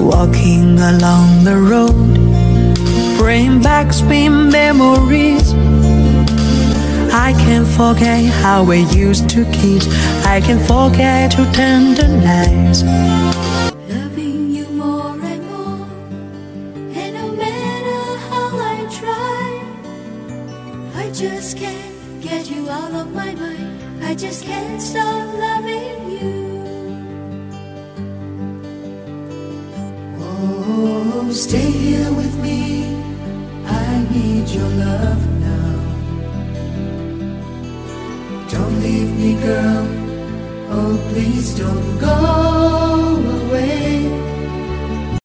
Walking along the road, bring back sweet memories. I can't forget how we used to kiss. I can't forget your tender nights. Loving you more and more, and no matter how I try, I just can't get you out of my mind. I just can't stop Stay here with me. I need your love now. Don't leave me, girl. Oh, please don't go.